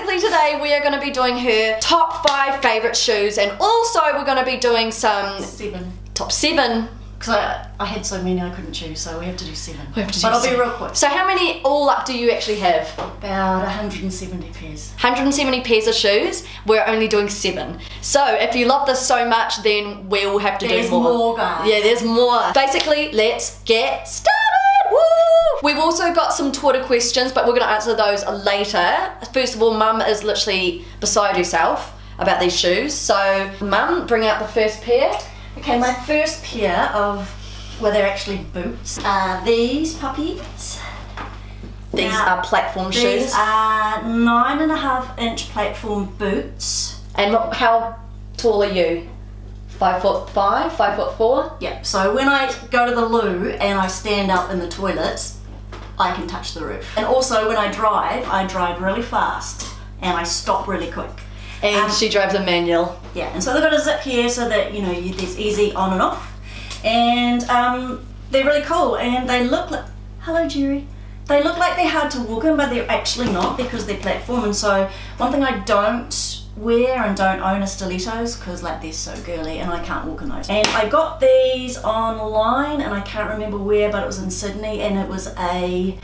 basically today we are going to be doing her top five favorite shoes, and also we're going to be doing some Seven. top seven. Because I, I had so many I couldn't choose, so we have to do seven. We have to do but I'll be real quick. So how many all up do you actually have? About 170 pairs. 170 pairs of shoes. We're only doing seven. So if you love this so much, then we'll have to There's do more. There's more, guys. Yeah, there's more. Basically, let's get started. We've also got some Twitter questions, but we're going to answer those later. First of all, Mum is literally beside herself about these shoes. So, Mum, bring out the first pair. Okay, my first pair of, well, they're actually boots, are these puppies. These Now, are platform These shoes. are nine and a half inch platform boots. and what- how tall are you? Five foot five, five foot four? Yep, so when I go to the loo and I stand up in the toilets, I can touch the roof. And also when I drive, I drive really fast and I stop really quick. And Um, she drives a manual. Yeah, and so they've got a zip here so that, you know, you, there's easy on and off. And um, they're really cool and they look like, hello Jerry. They look like they're hard to walk in, but they're actually not because they're platform. And so one thing I don't wear and don't own are stilettos because like they're so girly and I can't walk in those. And I got these online and I can't remember where, but it was in Sydney and it was a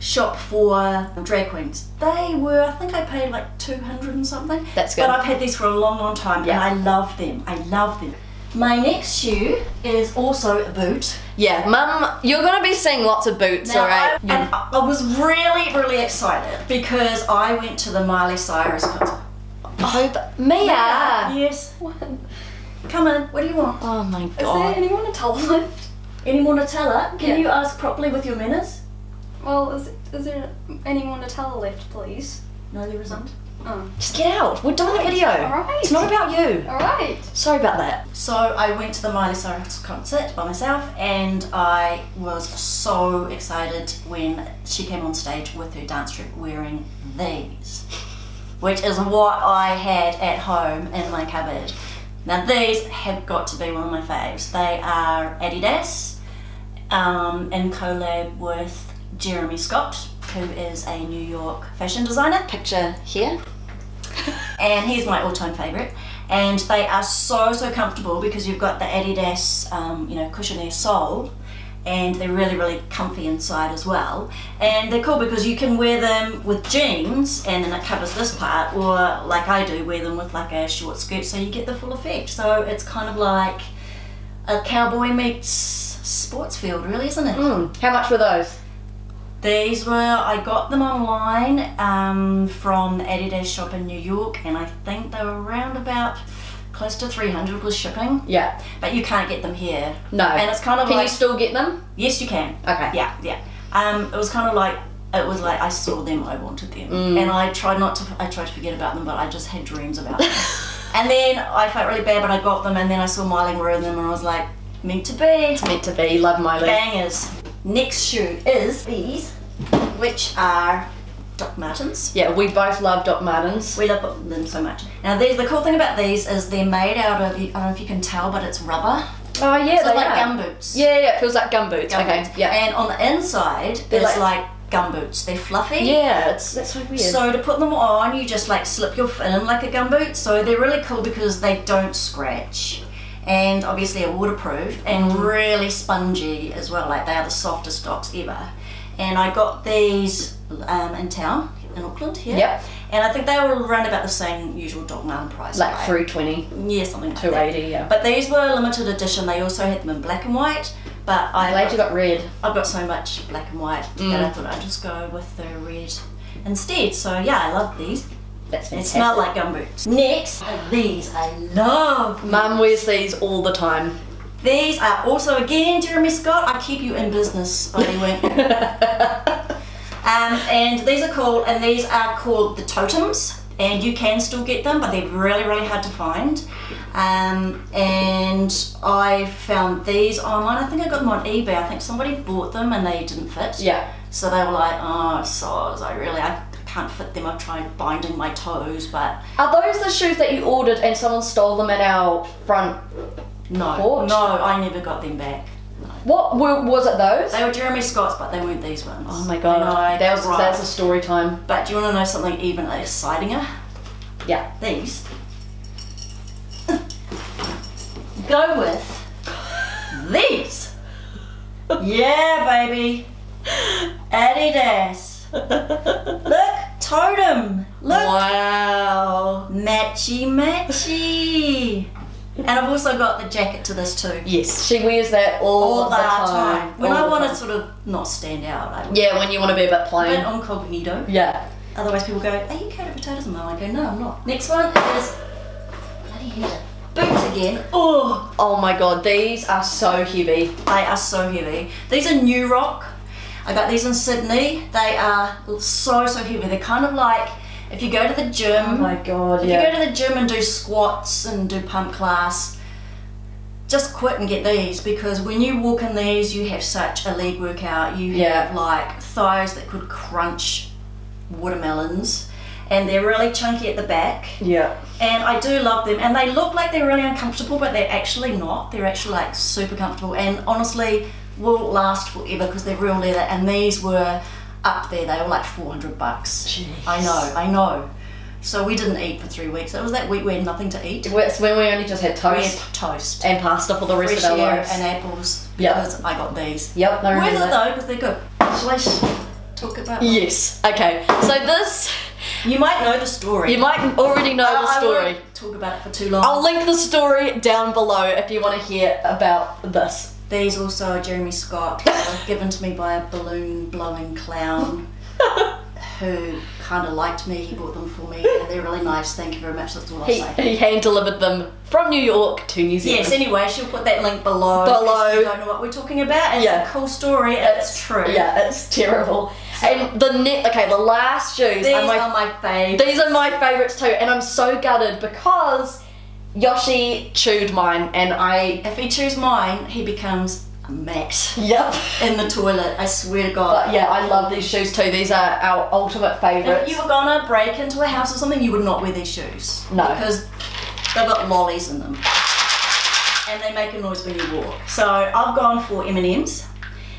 shop for drag queens. They were, I think I paid like 200 and something. That's good. But I've had these for a long, long time Yeah. and I love them. I love them. My next shoe is also a boot. Yeah, Mum, you're gonna be seeing lots of boots, alright? And I was really, really excited because I went to the Miley Cyrus concert. Oh, but Mia! Yes. Come in. What do you want? Oh my god. Is there god. anyone to tell lift? Any more Nutella? Can Yeah. you ask properly with your manners? Well, is, is there anyone to tell left, please? No, there isn't. Oh. Just get out. We're done doing a video. Alright. It's not about you. Alright. Sorry about that. So I went to the Miley Cyrus concert by myself and I was so excited when she came on stage with her dance troupe wearing these, which is what I had at home in my cupboard. Now these have got to be one of my faves. They are Adidas um, in collab with Jeremy Scott, who is a New York fashion designer Picture here. and he's my all-time favorite and they are so so comfortable because you've got the Adidas um, you know cushiony sole and they're really really comfy inside as well and they're cool because you can wear them with jeans and then it covers this part or like I do wear them with like a short skirt so you get the full effect so it's kind of like a cowboy meets sports field really isn't it Mm. How much were those? these were, I got them online um, from the Adidas shop in New York and I think they were around about close to 300 with shipping. Yeah. But you can't get them here. No. And it's kind of Can like, you still get them? yes you can. Okay. Yeah, yeah. Um, it was kind of like, it was like I saw them, I wanted them. Mm. And I tried not to, I tried to forget about them, but I just had dreams about them. and then I felt really bad, but I got them and then I saw Miley wearing them and I was like, meant to be. It's Meant to be. Love Miley. Bangers. Next shoe is these, which are Doc Martens. Yeah, we both love Doc Martens. We love them so much. Now, these, the cool thing about these is they're made out of, I don't know if you can tell, but it's rubber. Oh yeah, So they like are. gum boots. Yeah, yeah, it feels like gum boots. Gum okay. boots. Yeah. And on the inside, They're it's like- like, gum boots. They're fluffy. yeah, it's that's so weird. So to put them on, you just like slip your foot in like a gum boot. So they're really cool because they don't scratch. And obviously are waterproof and Mm. really spongy as well. Like they are the softest docs ever. And I got these um, in town in Auckland here. Yep. And I think they were around about the same usual Doc Marten price. like right? three twenty. Yeah, something like Two that. eighty. Yeah. But these were limited edition. They also had them in black and white. But I Glad you got red. I've got so much black and white Mm. that I thought I'd just go with the red instead. So yeah, I love these. That's fantastic. smell like gumboots. Next are these. I love. Mum wears these all the time. These are also again Jeremy Scott. I keep you in business, Wink. um, and these are called, and these are called the totems. And you can still get them, but they're really, really hard to find. Um, and I found these online. I think I got them on eBay. I think somebody bought them and they didn't fit. yeah. So they were like, oh, soz, I really, I can't fit them. I've tried binding my toes, but Are those the shoes that you ordered and someone stole them at our front? no, Porch? no, I never got them back. What were, was it those? They were Jeremy Scott's, but they weren't these ones. Oh my god. I that was right. that a story time. But do you want to know something even excitingier? Yeah. These go with these. yeah, baby. Adidas. Look, totem. Look. Wow. Matchy matchy. And I've also got the jacket to this too. Yes, she wears that all, All the time. time. When All I want to sort of not stand out, I. Yeah, when you want to be a bit A bit plain. incognito. Yeah. Otherwise, people go, Are you Caito Potatoe's? And I go, No, I'm not. Next one is bloody heater. Boots again. Oh, Oh my god, these are so heavy. they are so heavy. These are New Rock. I got these in Sydney. They are so, so heavy. They're kind of like if you go to the gym. Oh my god, If yeah. you go to the gym and do squats and do pump class, just quit and get these because when you walk in these, you have such a leg workout. You Yeah. have like thighs that could crunch watermelons, and they're really chunky at the back. yeah. And I do love them, and they look like they're really uncomfortable, but they're actually not. They're actually like super comfortable, and honestly, will last forever because they're real leather. And these were up there; they were like four hundred bucks. Jeez. I know, I know. So we didn't eat for three weeks. It was that week we had nothing to eat. It's when we only just had We toast had toast, and pasta for the rest fresh of our lives. and apples Yep. because I got these. Yep, I Worth remember it that. though because they're good. Shall I talk about? them? Yes. Okay. So this, You might know the story. you might already know I- the I story. won't talk about it for too long. I'll link the story down below if you want to hear about this. These also are Jeremy Scott, given to me by a balloon blowing clown who kind of liked me. He bought them for me, and they're really nice. Thank you very much. That's all I'll He, say. he hand delivered them from New York to New Zealand. Yes, anyway, she'll put that link below. Below. If you don't know what we're talking about. It's Yeah. a cool story, and it's true. Yeah, it's terrible. and the net, okay, the last shoes These are my are my fave. These are my favourites too, and I'm so gutted because Yoshi chewed mine, and I. If he chews mine, he becomes a mess Yep. in the toilet. I swear to God. But yeah, I love these shoes too. These are our ultimate favourites. If you were gonna break into a house or something, you would not wear these shoes. No. Because they've got lollies in them. And they make a noise when you walk. So I've gone for M&M's.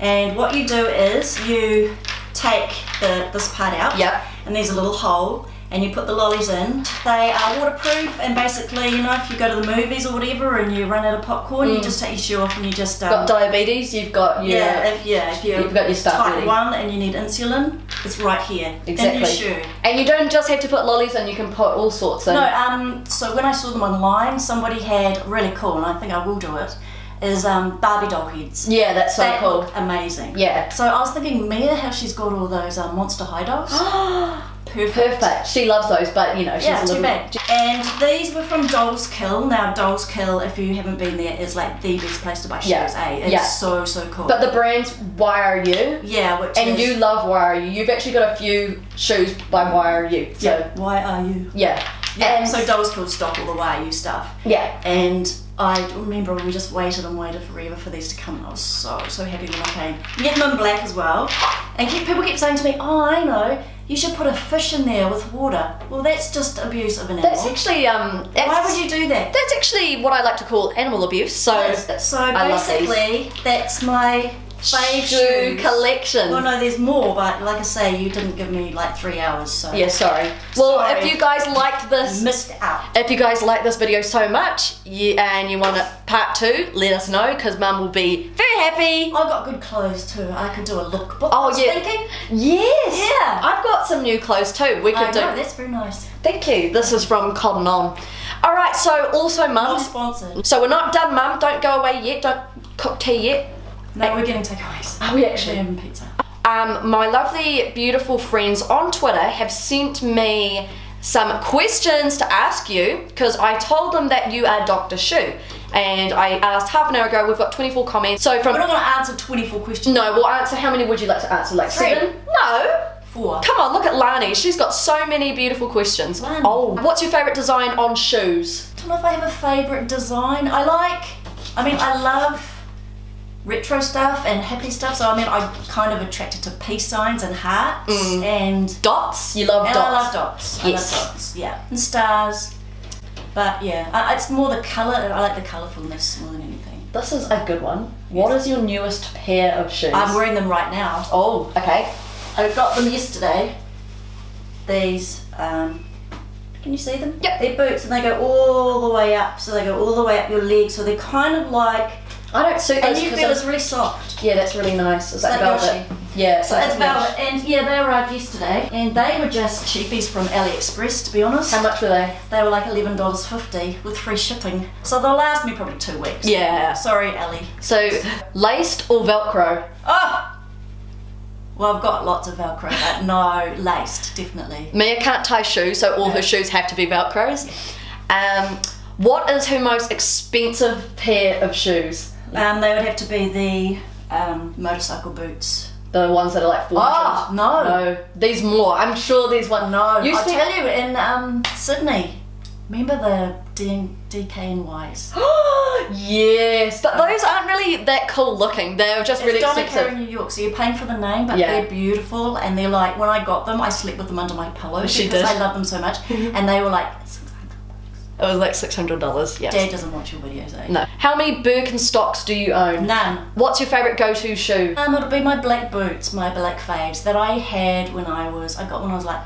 And what you do is you take the this part out. Yep. And there's a little hole. And you put the lollies in. They are waterproof and basically, you know, if you go to the movies or whatever and you run out of popcorn, you just take your shoe off and you just um, got diabetes, you've got your. yeah, if yeah, if you're You've got your stuff type one and you need insulin, it's right here in Exactly. your shoe. And you don't just have to put lollies in, you can put all sorts in. No, um, so when I saw them online, somebody had really cool, and I think I will do it. Is um, Barbie doll heads. Yeah, that's so They cool. amazing. Yeah. So I was thinking, Mia, how she's got all those um, monster high dolls. Perfect. Perfect. She loves those, but you know, she's Yeah, a too little. bad. And these were from Dolls Kill. Now, Dolls Kill, if you haven't been there, is like the best place to buy shoes, Yeah. eh? It's Yeah. so, so cool. But the brand's Why Are You? yeah, which and is, you love Why Are You. You've actually got a few shoes by YRU. So, Yeah, why are you? yeah. Yeah, And so Dolls Kill stock all the Why Are You stuff. yeah. And I remember we just waited and waited forever for these to come. and I was so so happy when they came. Get them in black as well. And keep, people keep saying to me, "Oh, I know. You should put a fish in there with water." Well, that's just abuse of an animal. That's actually um. That's, Why would you do that? That's actually what I like to call animal abuse. So, So I basically, that's my shoe collection. Well, no, there's more, but like I say, you didn't give me like three hours, so Yeah, sorry. Well, Sorry. if you guys liked this, missed out. if you guys like this video so much, you, and you want a part two, let us know because Mum will be very happy. I've got good clothes too. I could do a lookbook. Oh, I yeah. thinking. Yes. Yeah. I've got some new clothes too. We I could do. know, that's very nice. Thank you. This is from Cotton On. All right. So also, mum. Not sponsored. So we're not done, Mum. Don't go away yet. Don't cook tea yet. No, we're getting takeaways. Are we actually? Having pizza. Um, my lovely, beautiful friends on Twitter have sent me some questions to ask you because I told them that you are Dr. Shu. And I asked half an hour ago, we've got 24 comments. So from. We're not going to answer 24 questions. No, we'll answer. How many would you like to answer? Like Three. seven? No. Four. Come on, look at Lani. She's got so many beautiful questions. Lani. Oh, what's your favourite design on shoes? I don't know if I have a favourite design. I like, I mean, I love retro stuff and hippie stuff. So I mean, I'm kind of attracted to peace signs and hearts and Dots. You love and dots. I love dots. Yes. I love dots. Yeah, and stars. But yeah, I, it's more the colour. I like the colourfulness more than anything. This is a good one. What is your newest pair of shoes? I'm wearing them right now. Oh, okay. I got them yesterday. These, um, can you see them? Yep. They're boots and they go all the way up, so they go all the way up your leg. so they're kind of like, I don't suit and those you 'cause feel I'm- it's really soft. Yeah, that's really nice. It's like velvet. Yoshi. Yeah, So it's velvet, and yeah, they arrived yesterday, and they were just cheapies from AliExpress, to be honest. How much were they? They were like eleven dollars fifty with free shipping, so they'll last me probably two weeks. Yeah. Sorry, Ali. So, laced or Velcro? Oh. Well, I've got lots of Velcro, but no laced, definitely. Mia can't tie shoes, so all her shoes have to be Velcros. Um, what is her most expensive pair of shoes? Um, they would have to be the um, motorcycle boots. The ones that are like four Oh, no. No. These more. I'm sure these one. No, You I spent- tell you, in um, Sydney, remember the D- DKNYs? yes, but those aren't really that cool looking. They're just really it's Donna expensive. in New York, so you're paying for the name, but Yeah. they're beautiful, and they're like, when I got them, I slept with them under my pillow She because did. I love them so much, and they were like, It was like six hundred dollars. Yeah. Dad doesn't watch your videos, eh? No. How many Birkenstocks do you own? None. What's your favourite go-to shoe? Um, it'll be my black boots, my black fades that I had when I was, I got when I was like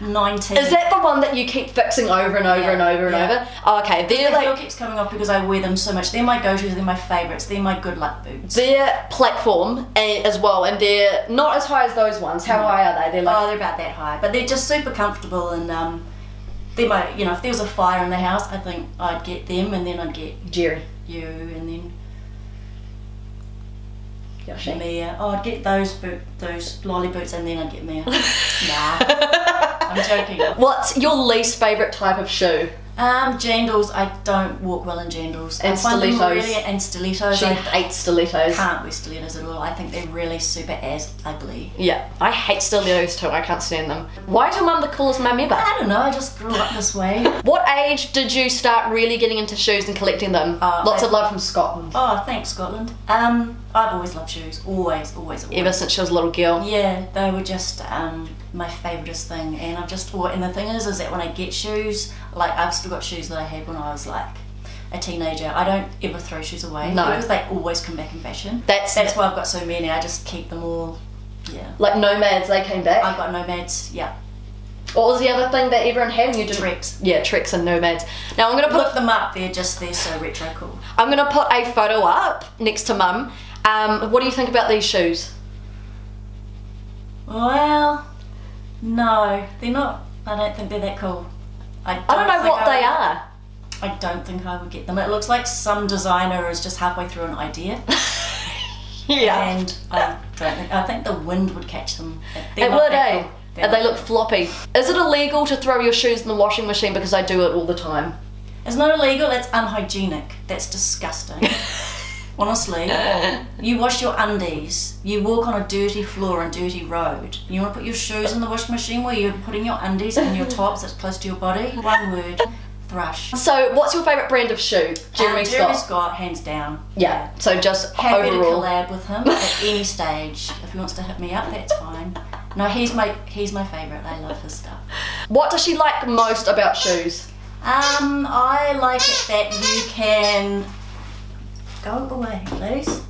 19. Is that the one that you keep fixing over and over Yeah, and over and yeah. over? Oh, okay, The they're heel like keeps coming off because I wear them so much. They're my go-tos, they're my favourites, they're my good luck boots. they're platform as well, and they're not as high as those ones. How high are they? They're like Oh, they're about that high, but they're just super comfortable and um, they're my, you know, if there was a fire in the house, I think I'd get them and then I'd get Jerry. you and then Yoshi. Mia. Oh, I'd get those boot, those lolly boots and then I'd get Mia. nah, I'm joking. What's your least favourite type of shoe? Um, jandals, I don't walk well in jandals. And I find them stilettos. Really, and stilettos. She I hates stilettos. can't wear stilettos at all. I think they're really super ass ugly. Yeah, I hate stilettos too. I can't stand them. Why is your mum the coolest mum ever? I don't know, I just grew up this way. What age did you start really getting into shoes and collecting them? Uh, Lots I- of love from Scotland. Oh, thanks, Scotland. Um, I've always loved shoes. Always, always, always. Ever since she was a little girl. Yeah, they were just um, my favouriteest thing, and I've just. And the thing is, is that when I get shoes, like I've still got shoes that I had when I was like a teenager. I don't ever throw shoes away No. because they always come back in fashion. That's That's why I've got so many. I just keep them all. Yeah, like nomads. They came back. I've got nomads. Yeah, what was the other thing that everyone had? And you didn't. Treks. Yeah, tricks and nomads. Now I'm gonna put Look them up. They're just they're so retro cool. I'm gonna put a photo up next to mum. Um, what do you think about these shoes? Well, no, they're not. I don't think they're that cool. I don't, I don't know what I they are. I don't think I would get them. It looks like some designer is just halfway through an idea. Yeah. And I don't think, I think the wind would catch them. They're It would, eh? cool. And they look floppy. Is it illegal to throw your shoes in the washing machine because I do it all the time? It's not illegal, it's unhygienic. That's disgusting. Honestly, you wash your undies, you walk on a dirty floor and dirty road. You want to put your shoes in the washing machine where you're putting your undies and your tops that's close to your body? One word, thrush. So, what's your favourite brand of shoe? Jeremy Um, Scott. Jeremy Scott, hands down. Yeah. So just Happy overall. to collab with him at any stage. If he wants to hit me up, that's fine. No, he's my he's my favourite. I love his stuff. What does she like most about shoes? Um, I like it that you can go away, please.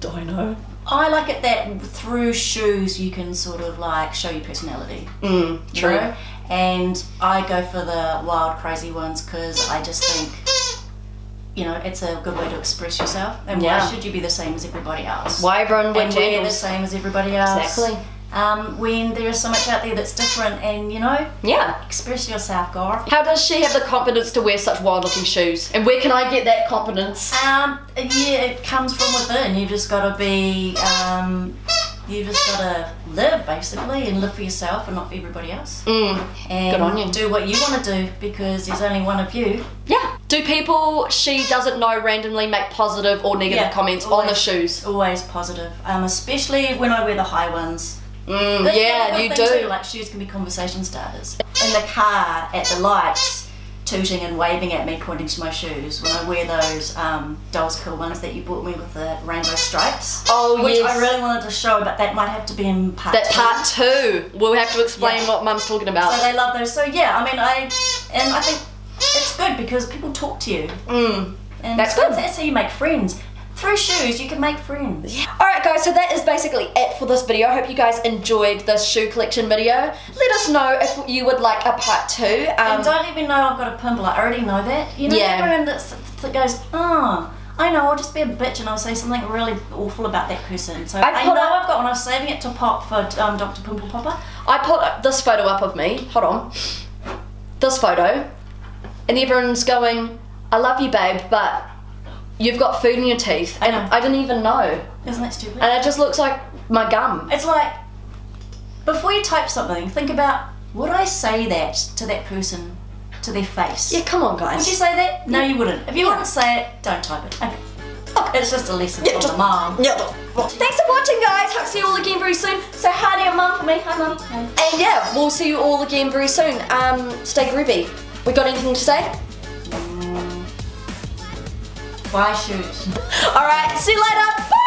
Dino. I like it that through shoes you can sort of like show your personality. Mm, you true. know? And I go for the wild, crazy ones because I just think, you know, it's a good way to express yourself. And Yeah. why should you be the same as everybody else? Why everyone wear the same as everybody else? Exactly. Um, when there is so much out there that's different, and you know, Yeah. express yourself, girl. How does she have the confidence to wear such wild looking shoes? And where can I get that confidence? Um, yeah, it comes from within. You just gotta be, um, you just gotta live basically and live for yourself and not for everybody else. Mm. And Good on you. do what you want to do because there's only one of you. Yeah. Do people she doesn't know randomly make positive or negative Yeah, comments on the shoes? Always positive, um, especially when I wear the high ones. Mm, yeah, you do. Too, like shoes can be conversation starters. In the car at the lights, tooting and waving at me, pointing to my shoes. When I wear those um, Dolls Kill ones that you bought me with the rainbow stripes. Oh, which yes. I really wanted to show, but that might have to be in part. That two. part two. We'll have to explain Yeah. what Mum's talking about. So they love those. So yeah, I mean, I and I think it's good because people talk to you. mm. And That's good. That's how you make friends through shoes you can make friends. Alright guys, so that is basically it for this video. I hope you guys enjoyed this shoe collection video. Let us know if you would like a part two. Um, and don't even know I've got a pimple. I already know that. You know, Yeah. everyone that goes, oh, I know, I'll just be a bitch and I'll say something really awful about that person. So I I, know up- I've got one. I was saving it to pop for um, Dr. Pimple Popper. I put this photo up of me. Hold on. This photo. And everyone's going, I love you, babe, but you've got food in your teeth. I And know. I didn't even know. Isn't that stupid? And it just looks like my gum. It's like, before you type something, think about, would I say that to that person, to their face? Yeah, come on, guys. Would you say that? No, you wouldn't. If you wouldn't say it, don't type it. Okay. okay. It's just a lesson Yeah, from just- the mom. Yeah. Thanks for watching, guys. Hope to see you all again very soon. Say hi to your mum for me. Hi, mum. And yeah, we'll see you all again very soon. Um, stay groovy. We got anything to say? Why shoes? Alright, see you later. Bye!